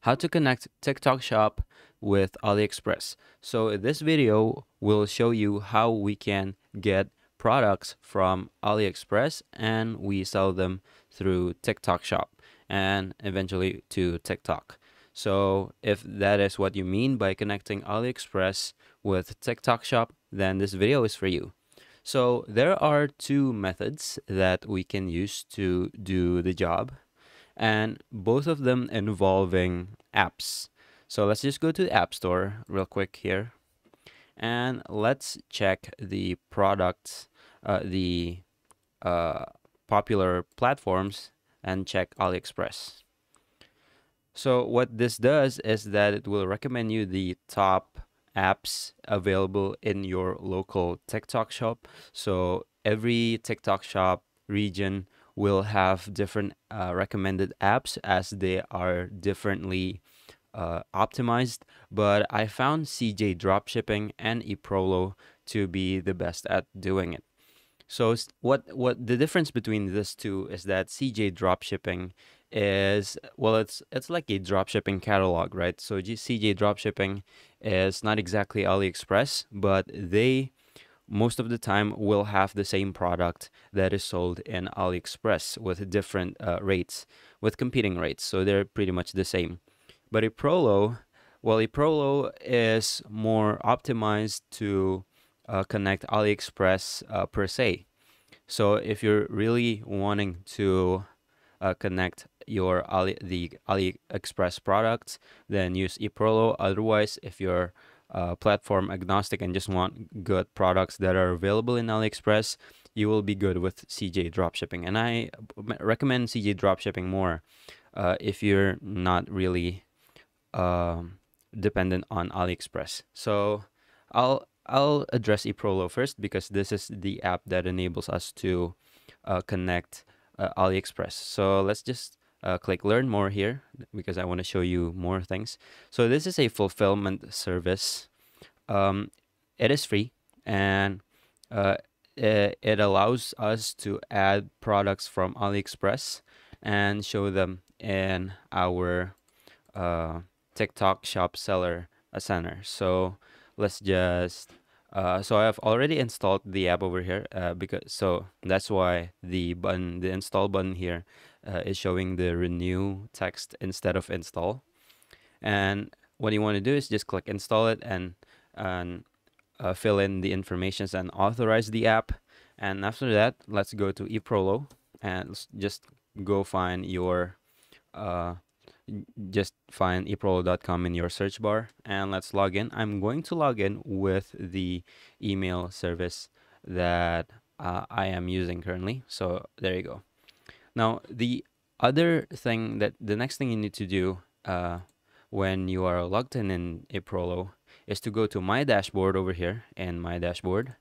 how to connect TikTok Shop with AliExpress. So this video will show you how we can get products from AliExpress and we sell them through TikTok Shop and eventually to TikTok. So if that is what you mean by connecting AliExpress with TikTok Shop, then this video is for you. So there are two methods that we can use to do the job and both of them involving apps. So let's just go to the App Store real quick here and let's check the products, uh, the uh, popular platforms and check AliExpress. So what this does is that it will recommend you the top apps available in your local TikTok shop. So every TikTok shop region will have different uh, recommended apps as they are differently uh, optimized. But I found CJ Dropshipping and eProlo to be the best at doing it. So what what the difference between these two is that CJ Dropshipping is well it's it's like a dropshipping catalog, right? So CJ Dropshipping is not exactly AliExpress, but they most of the time will have the same product that is sold in AliExpress with different uh, rates, with competing rates. So they're pretty much the same. But eProlo, well, eProlo is more optimized to uh, connect AliExpress uh, per se. So if you're really wanting to uh, connect your Ali, the AliExpress products, then use eProlo. Otherwise, if you're uh, platform agnostic and just want good products that are available in AliExpress, you will be good with CJ dropshipping. And I recommend CJ dropshipping more uh, if you're not really uh, dependent on AliExpress. So I'll I'll address eProlo first because this is the app that enables us to uh, connect uh, AliExpress. So let's just uh, click learn more here because I want to show you more things. So this is a fulfillment service. Um, it is free and uh, it, it allows us to add products from AliExpress and show them in our uh, TikTok shop seller center. So let's just uh, so I've already installed the app over here uh, because so that's why the button the install button here uh, is showing the renew text instead of install. And what you want to do is just click install it and, and uh, fill in the informations and authorize the app. And after that, let's go to eProlo and just go find your, uh, just find eProlo.com in your search bar and let's log in. I'm going to log in with the email service that uh, I am using currently. So there you go. Now, the other thing that the next thing you need to do uh, when you are logged in in eProlo is to go to my dashboard over here and my dashboard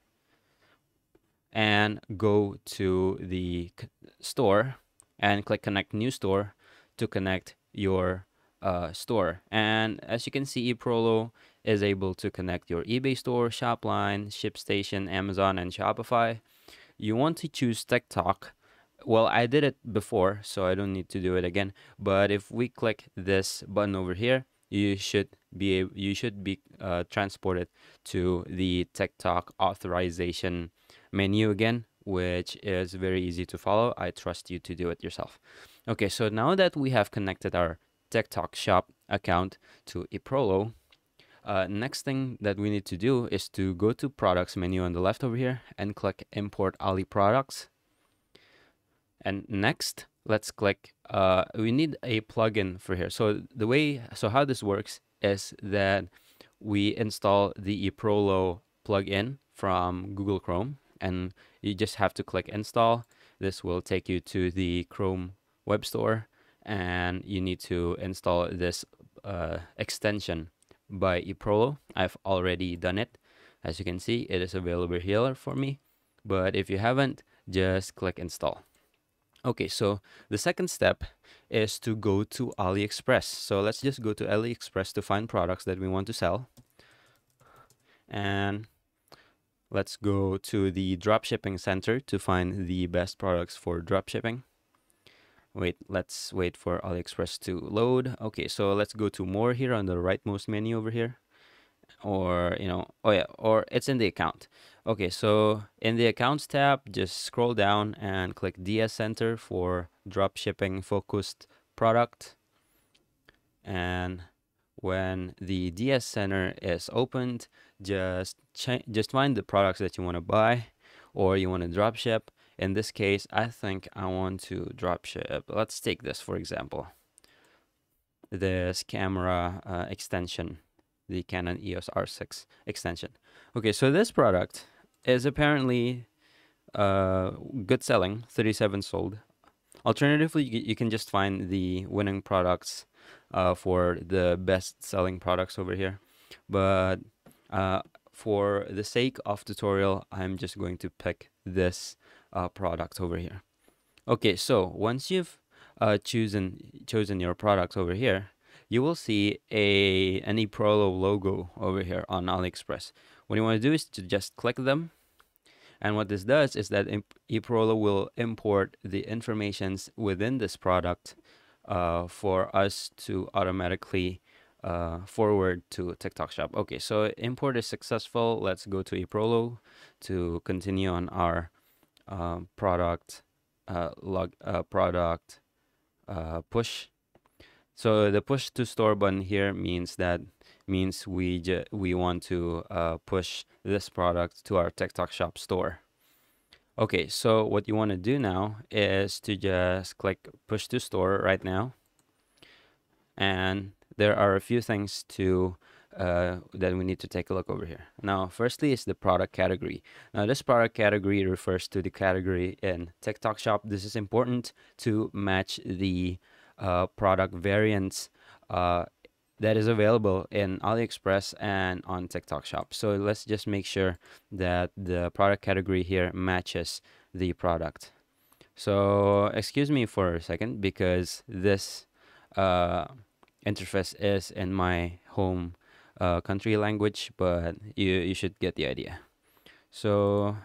and go to the store and click connect new store to connect your uh, store. And as you can see, eProlo is able to connect your eBay store, Shopline, ShipStation, Amazon, and Shopify. You want to choose TikTok well I did it before so I don't need to do it again. But if we click this button over here you should be you should be uh, transported to the TikTok authorization menu again which is very easy to follow. I trust you to do it yourself. Okay so now that we have connected our TikTok shop account to eProlo uh, next thing that we need to do is to go to products menu on the left over here and click import Ali products and next, let's click, uh, we need a plugin for here. So the way, so how this works is that we install the eProlo plugin from Google Chrome and you just have to click install. This will take you to the Chrome web store and you need to install this uh, extension by eProlo. I've already done it. As you can see, it is available here for me. But if you haven't, just click install. Okay, so the second step is to go to AliExpress. So let's just go to AliExpress to find products that we want to sell. And let's go to the dropshipping center to find the best products for dropshipping. wait let's wait for aliexpress to load okay so let's go to more here on the rightmost menu over here or you know oh yeah or it's in the account okay so in the accounts tab just scroll down and click ds center for drop shipping focused product and when the ds center is opened just just find the products that you want to buy or you want to drop ship in this case, I think I want to drop ship. Let's take this, for example. This camera uh, extension, the Canon EOS R6 extension. Okay, so this product is apparently uh, good selling, 37 sold. Alternatively, you can just find the winning products uh, for the best selling products over here. But uh, for the sake of tutorial, I'm just going to pick this uh, product over here. Okay, so once you've uh, chosen chosen your products over here, you will see a an eProLo logo over here on AliExpress. What you want to do is to just click them. And what this does is that eProLo will import the informations within this product uh, for us to automatically uh, forward to TikTok shop. Okay, so import is successful. Let's go to eProLo to continue on our uh, product uh, log uh, product uh, push. So the push to store button here means that means we we want to uh, push this product to our TikTok shop store. Okay, so what you want to do now is to just click push to store right now. And there are a few things to uh, that we need to take a look over here. Now, firstly is the product category. Now, this product category refers to the category in TikTok shop. This is important to match the product variants uh, that is available in AliExpress and on TikTok shop. So let's just make sure that the product category here matches the product. So excuse me for a second because this uh, interface is in my home uh, country language, but you, you should get the idea. So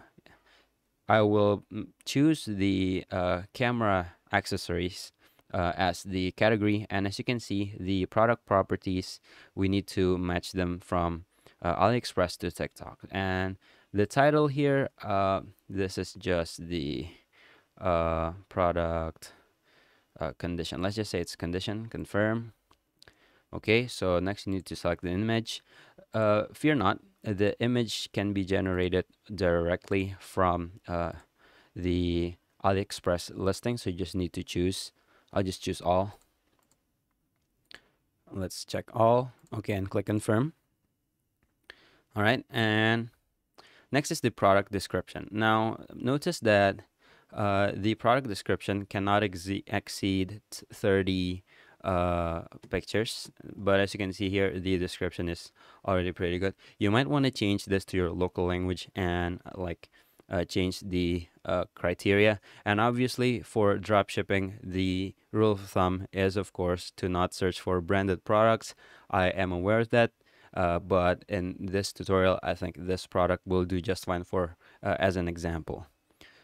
I will mm, choose the uh, camera accessories uh, as the category. And as you can see, the product properties, we need to match them from uh, AliExpress to TikTok. And the title here, uh, this is just the uh, product condition. Let's just say it's condition, confirm okay so next you need to select the image uh, fear not the image can be generated directly from uh, the AliExpress listing so you just need to choose I'll just choose all. Let's check all. Okay and click confirm. All right and next is the product description. Now notice that uh, the product description cannot exceed 30 uh, pictures but as you can see here the description is already pretty good. You might want to change this to your local language and like uh, change the uh, criteria and obviously for drop shipping the rule of thumb is of course to not search for branded products I am aware of that uh, but in this tutorial I think this product will do just fine for uh, as an example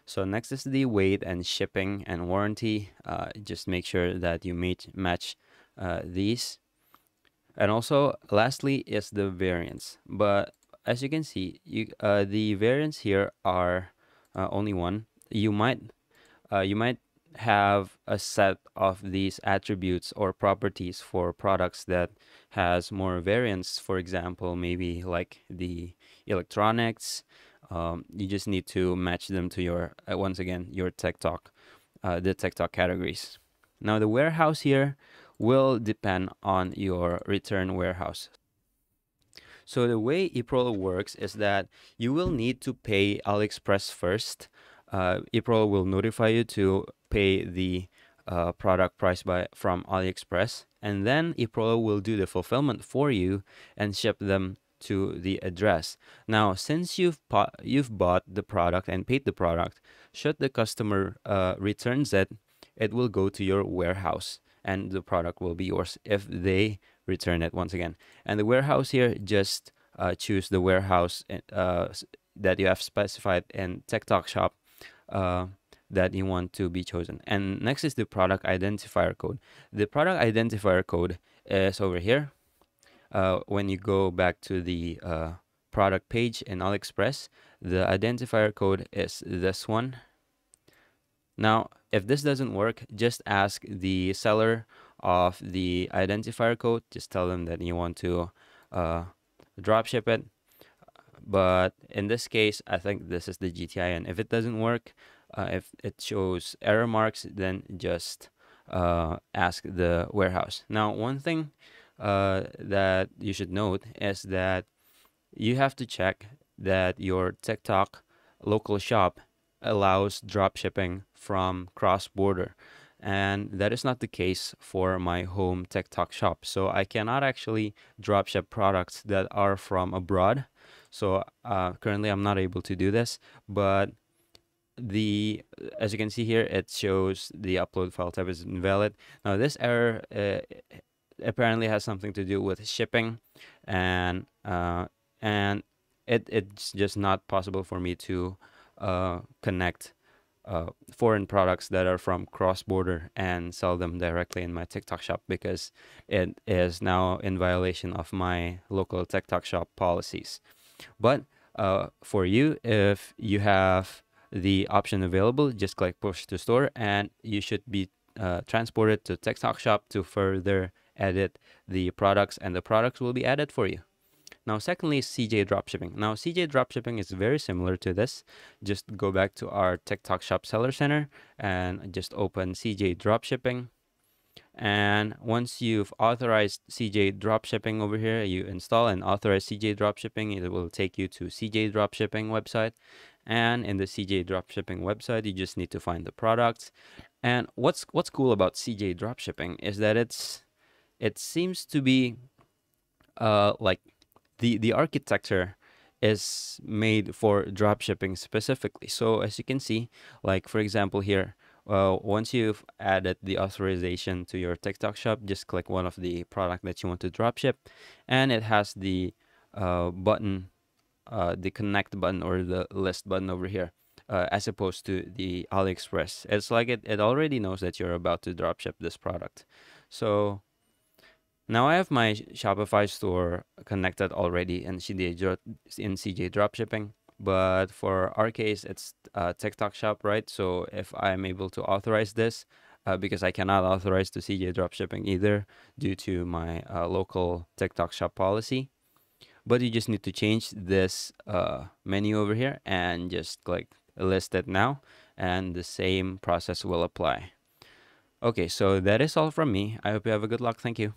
so next is the weight and shipping and warranty. Uh, just make sure that you meet, match uh, these. And also lastly is the variants. But as you can see, you uh, the variants here are uh, only one. You might uh, you might have a set of these attributes or properties for products that has more variants. For example, maybe like the electronics, um, you just need to match them to your uh, once again your TikTok, uh, the TikTok categories. Now the warehouse here will depend on your return warehouse. So the way eProLo works is that you will need to pay AliExpress first. Uh, eProLo will notify you to pay the uh, product price by from AliExpress, and then eProLo will do the fulfillment for you and ship them to the address. Now, since you've you've bought the product and paid the product, should the customer uh, returns it, it will go to your warehouse and the product will be yours if they return it once again. And the warehouse here, just uh, choose the warehouse uh, that you have specified in TikTok shop uh, that you want to be chosen. And next is the product identifier code. The product identifier code is over here. Uh, when you go back to the uh, product page in AliExpress, the identifier code is this one. Now, if this doesn't work, just ask the seller of the identifier code. Just tell them that you want to uh, drop ship it. But in this case, I think this is the GTIN. If it doesn't work, uh, if it shows error marks, then just uh, ask the warehouse. Now, one thing uh, that you should note is that you have to check that your TikTok local shop allows drop shipping from cross border and that is not the case for my home TikTok shop. So I cannot actually drop ship products that are from abroad. So uh, currently I'm not able to do this, but the as you can see here, it shows the upload file type is invalid. Now this error uh, apparently has something to do with shipping, and uh, and it it's just not possible for me to connect uh, foreign products that are from cross border and sell them directly in my TikTok shop because it is now in violation of my local TikTok shop policies. But uh, for you, if you have the option available, just click push to store and you should be uh, transported to TikTok shop to further edit the products and the products will be added for you. Now, secondly, CJ dropshipping. Now, CJ dropshipping is very similar to this. Just go back to our TikTok Shop Seller Center and just open CJ dropshipping. And once you've authorized CJ dropshipping over here, you install and authorize CJ dropshipping. It will take you to CJ dropshipping website. And in the CJ dropshipping website, you just need to find the products. And what's what's cool about CJ dropshipping is that it's it seems to be uh like the the architecture is made for drop shipping specifically. So as you can see, like for example here, uh, once you've added the authorization to your TikTok shop, just click one of the product that you want to drop ship, and it has the uh, button, uh, the connect button or the list button over here. Uh, as opposed to the AliExpress, it's like it, it already knows that you're about to drop ship this product. So now I have my Shopify store connected already in CJ, in CJ dropshipping. But for our case, it's TikTok shop, right? So if I'm able to authorize this, uh, because I cannot authorize to CJ dropshipping either due to my uh, local TikTok shop policy. But you just need to change this uh, menu over here and just click list it now and the same process will apply. Okay, so that is all from me. I hope you have a good luck. Thank you.